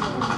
Thank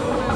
Wow.